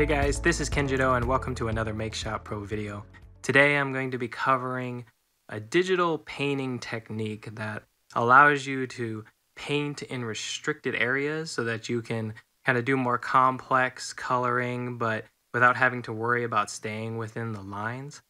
Hey guys, this is Kenjiro and welcome to another Make MakeShop Pro video. Today I'm going to be covering a digital painting technique that allows you to paint in restricted areas so that you can kind of do more complex coloring but without having to worry about staying within the lines.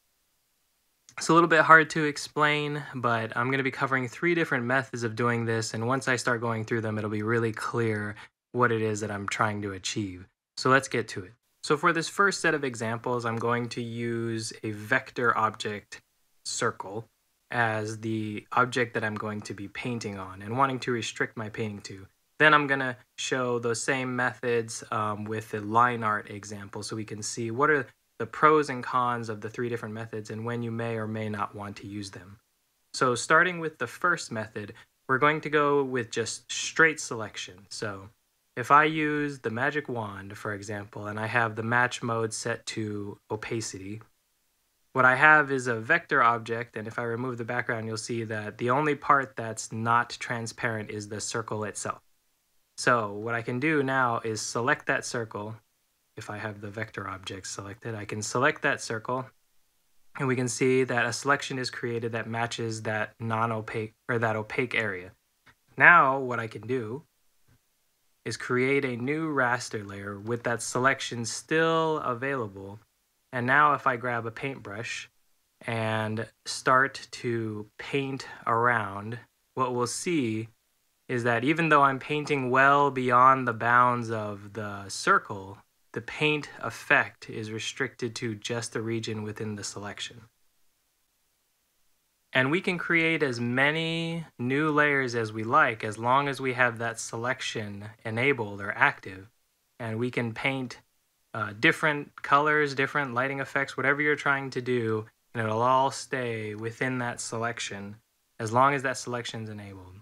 It's a little bit hard to explain, but I'm going to be covering three different methods of doing this, and once I start going through them, it'll be really clear what it is that I'm trying to achieve. So let's get to it. So for this first set of examples, I'm going to use a vector object circle as the object that I'm going to be painting on and wanting to restrict my painting to. Then I'm going to show those same methods um, with the line art example so we can see what are the pros and cons of the three different methods and when you may or may not want to use them. So starting with the first method, we're going to go with just straight selection. So if I use the magic wand, for example, and I have the match mode set to opacity, what I have is a vector object, and if I remove the background, you'll see that the only part that's not transparent is the circle itself. So what I can do now is select that circle. If I have the vector object selected, I can select that circle, and we can see that a selection is created that matches that non-opaque or that opaque area. Now what I can do is create a new raster layer with that selection still available. And now if I grab a paintbrush and start to paint around, what we'll see is that even though I'm painting well beyond the bounds of the circle, the paint effect is restricted to just the region within the selection. And we can create as many new layers as we like as long as we have that selection enabled or active. And we can paint uh, different colors, different lighting effects, whatever you're trying to do, and it'll all stay within that selection as long as that selection is enabled.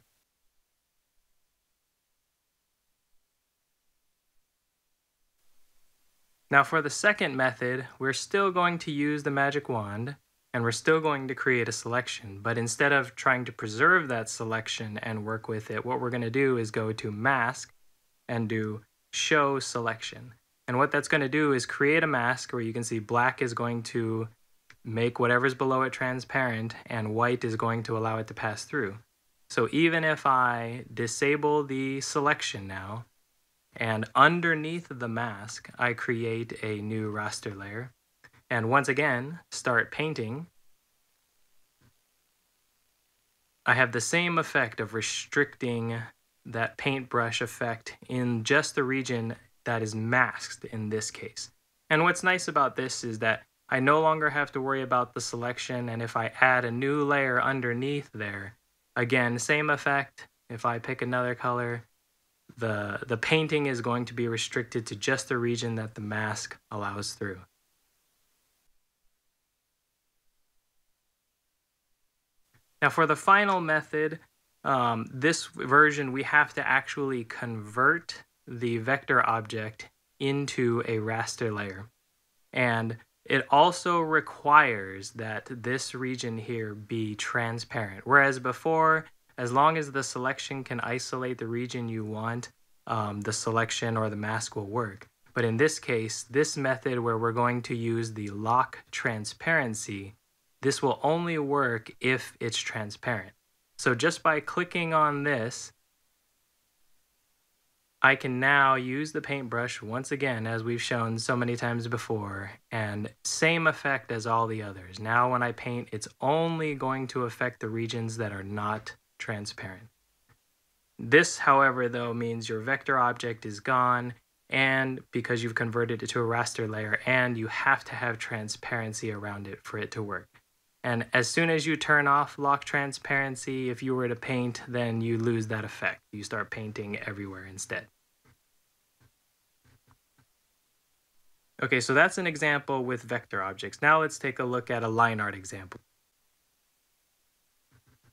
Now for the second method, we're still going to use the magic wand, and we're still going to create a selection. But instead of trying to preserve that selection and work with it, what we're going to do is go to mask and do show selection. And what that's going to do is create a mask where you can see black is going to make whatever's below it transparent and white is going to allow it to pass through. So even if I disable the selection now and underneath the mask, I create a new raster layer and once again start painting, I have the same effect of restricting that paintbrush effect in just the region that is masked in this case. And what's nice about this is that I no longer have to worry about the selection and if I add a new layer underneath there, again, same effect. If I pick another color, the, the painting is going to be restricted to just the region that the mask allows through. Now for the final method, um, this version we have to actually convert the vector object into a raster layer. And it also requires that this region here be transparent. Whereas before, as long as the selection can isolate the region you want, um, the selection or the mask will work. But in this case, this method where we're going to use the lock transparency this will only work if it's transparent. So just by clicking on this, I can now use the paintbrush once again, as we've shown so many times before, and same effect as all the others. Now when I paint, it's only going to affect the regions that are not transparent. This, however, though, means your vector object is gone, and because you've converted it to a raster layer, and you have to have transparency around it for it to work. And as soon as you turn off lock transparency, if you were to paint, then you lose that effect. You start painting everywhere instead. Okay, so that's an example with vector objects. Now let's take a look at a line art example.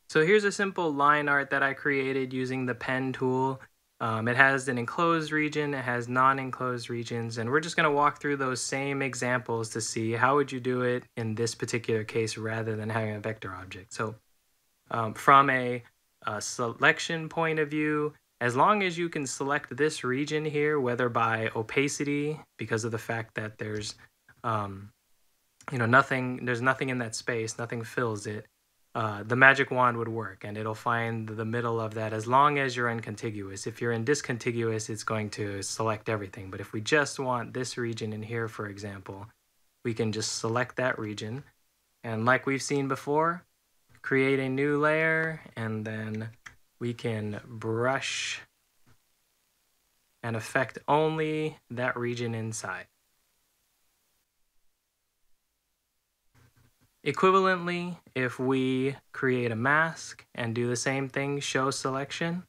So here's a simple line art that I created using the pen tool. Um, it has an enclosed region, it has non-enclosed regions, and we're just going to walk through those same examples to see how would you do it in this particular case rather than having a vector object. So um, from a, a, selection point of view, as long as you can select this region here, whether by opacity, because of the fact that there's, um, you know, nothing, there's nothing in that space, nothing fills it, uh, the magic wand would work and it'll find the middle of that as long as you're in contiguous. If you're in discontiguous, it's going to select everything. But if we just want this region in here, for example, we can just select that region. And like we've seen before, create a new layer and then we can brush and affect only that region inside. Equivalently, if we create a mask and do the same thing, show selection,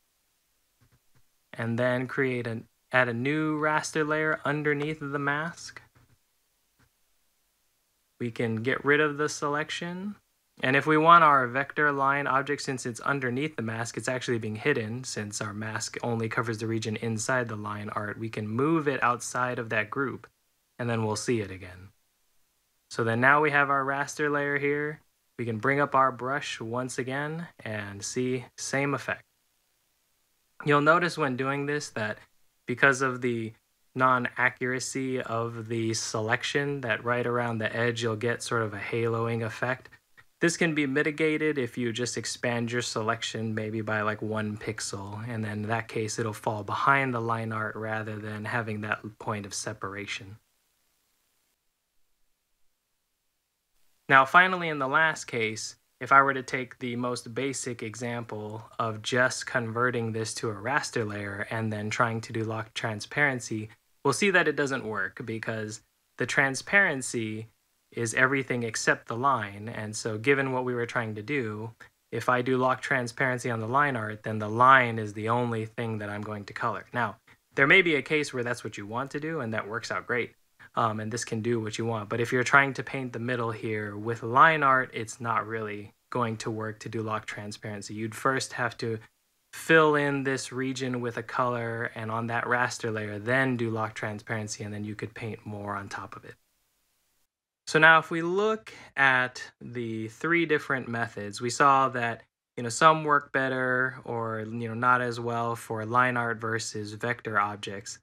and then create an add a new raster layer underneath the mask, we can get rid of the selection and if we want our vector line object, since it's underneath the mask, it's actually being hidden since our mask only covers the region inside the line art, we can move it outside of that group and then we'll see it again. So then now we have our raster layer here. We can bring up our brush once again and see same effect. You'll notice when doing this that because of the non-accuracy of the selection that right around the edge you'll get sort of a haloing effect. This can be mitigated if you just expand your selection maybe by like one pixel, and then in that case it'll fall behind the line art rather than having that point of separation. Now finally in the last case, if I were to take the most basic example of just converting this to a raster layer and then trying to do lock transparency, we'll see that it doesn't work because the transparency is everything except the line. And so given what we were trying to do, if I do lock transparency on the line art, then the line is the only thing that I'm going to color. Now, there may be a case where that's what you want to do and that works out great. Um, and this can do what you want. But if you're trying to paint the middle here with line art, it's not really going to work to do lock transparency. You'd first have to fill in this region with a color and on that raster layer, then do lock transparency, and then you could paint more on top of it. So now if we look at the three different methods, we saw that you know some work better or you know not as well for line art versus vector objects.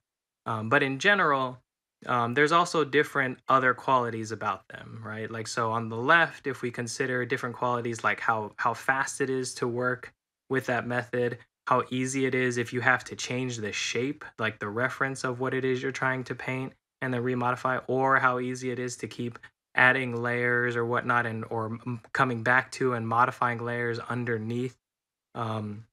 Um, but in general, um, there's also different other qualities about them, right? Like so on the left, if we consider different qualities like how how fast it is to work with that method, how easy it is if you have to change the shape, like the reference of what it is you're trying to paint and then remodify, or how easy it is to keep adding layers or whatnot and or coming back to and modifying layers underneath um,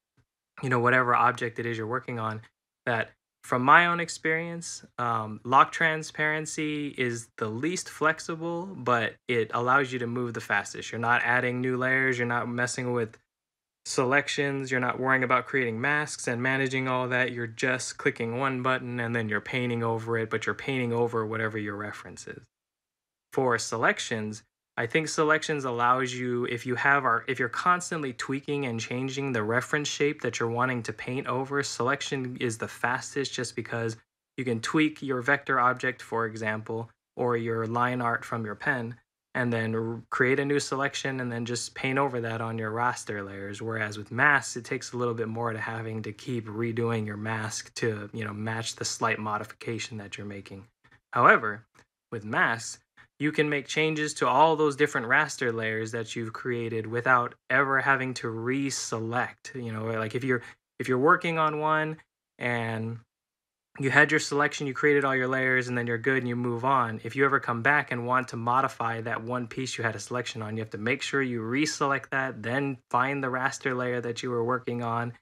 you know whatever object it is you're working on that from my own experience um, lock transparency is the least flexible but it allows you to move the fastest. You're not adding new layers you're not messing with selections you're not worrying about creating masks and managing all that you're just clicking one button and then you're painting over it but you're painting over whatever your reference is. For selections, I think selections allows you if you have our if you're constantly tweaking and changing the reference shape that you're wanting to paint over, selection is the fastest just because you can tweak your vector object, for example, or your line art from your pen, and then create a new selection and then just paint over that on your raster layers. Whereas with masks, it takes a little bit more to having to keep redoing your mask to, you know, match the slight modification that you're making. However, with masks, you can make changes to all those different raster layers that you've created without ever having to reselect you know like if you're if you're working on one and you had your selection you created all your layers and then you're good and you move on if you ever come back and want to modify that one piece you had a selection on you have to make sure you reselect that then find the raster layer that you were working on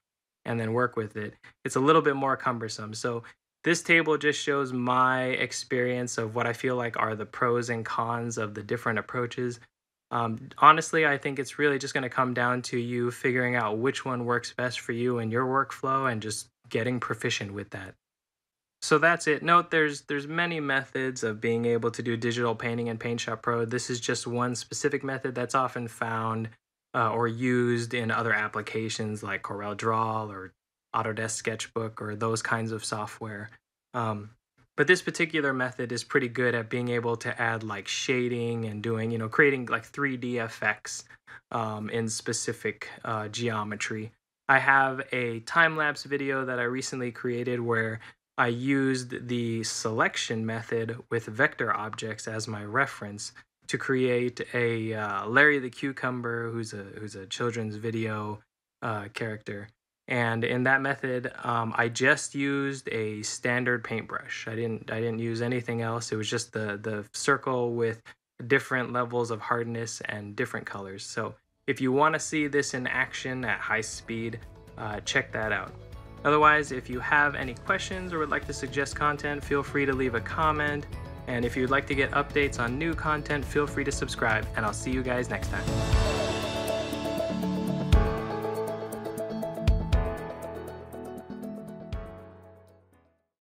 and then work with it. It's a little bit more cumbersome. So this table just shows my experience of what I feel like are the pros and cons of the different approaches. Um, honestly, I think it's really just going to come down to you figuring out which one works best for you and your workflow and just getting proficient with that. So that's it. Note there's there's many methods of being able to do digital painting in PaintShop Pro. This is just one specific method that's often found uh, or used in other applications like Corel Draw or Autodesk Sketchbook or those kinds of software. Um, but this particular method is pretty good at being able to add like shading and doing, you know, creating like 3D effects um, in specific uh, geometry. I have a time-lapse video that I recently created where I used the selection method with vector objects as my reference to create a uh, Larry the Cucumber, who's a who's a children's video uh, character. And in that method, um, I just used a standard paintbrush. I didn't I didn't use anything else. It was just the the circle with different levels of hardness and different colors. So if you want to see this in action at high speed, uh, check that out. Otherwise, if you have any questions or would like to suggest content, feel free to leave a comment. And if you'd like to get updates on new content, feel free to subscribe, and I'll see you guys next time.